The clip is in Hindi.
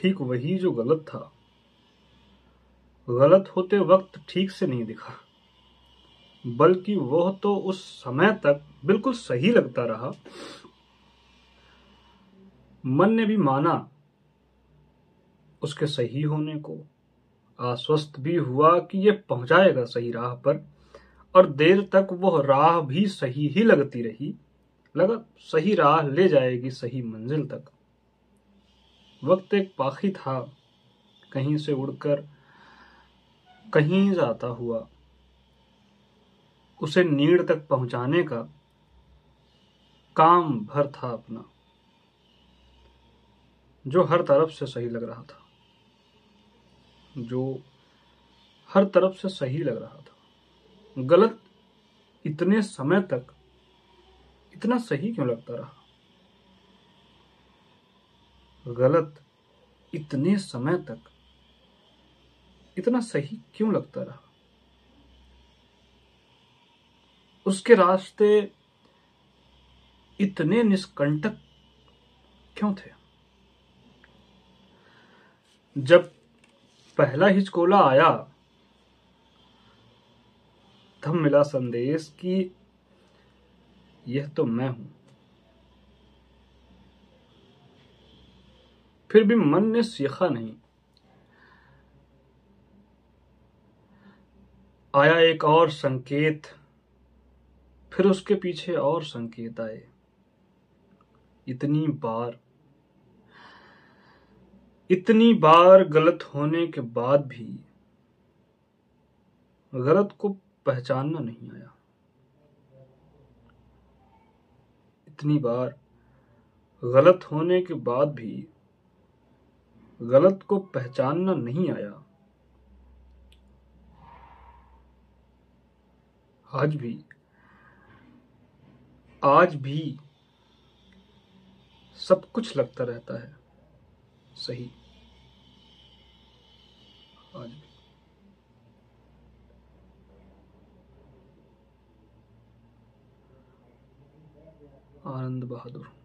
ठीक वही जो गलत था। गलत होते वक्त ठीक से नहीं दिखा। बल्कि वह तो उस समय तक बिल्कुल सही लगता रहा। मन ने भी माना उसके सही होने को। आश्वस्त भी हुआ कि यह पहुंचाएगा सही राह पर, और देर तक वह राह भी सही ही लगती रही। लगा सही राह ले जाएगी सही मंजिल तक। वक्त एक पाखी था। कहीं से उड़कर कहीं जाता हुआ, उसे नीड़ तक पहुँचाने का काम भर था अपना, जो हर तरफ़ से सही लग रहा था। जो हर तरफ़ से सही लग रहा था। गलत इतने समय तक, इतना सही क्यों लगता रहा? गलत इतने समय तक इतना सही क्यों लगता रहा? उसके रास्ते इतने निष्कंटक क्यों थे? जब पहला हिचकोला आया, तब मिला संदेश कि यह तो मैं हूँ। फिर भी मन ने सीखा नहीं। आया एक और संकेत, फिर उसके पीछे और संकेत आए। इतनी बार इतनी बार गलत होने के बाद भी गलत को पहचानना नहीं आया। इतनी बार गलत होने के बाद भी गलत को पहचानना नहीं आया। आज भी आज भी सब कुछ लगता रहता है। सही। आज भी। आनंद बहादुर।